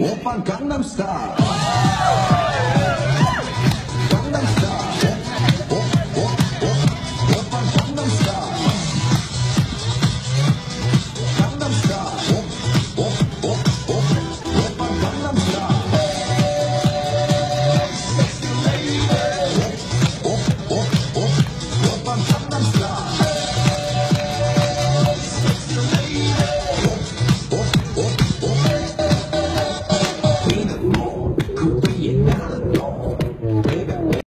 오빤 강남 스타일. 강남 스타일. 오, 오, 오, 오빤 강남 스타일. 강남 스타일. 오, 오, 오, 오, 오빤 강남 스타일. 섹시 레이디. 오, 오, 오, 오, 오빤 강남 스타일. 섹시 레이디. 오, 오, 오.